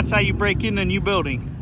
that's how you break into a new building.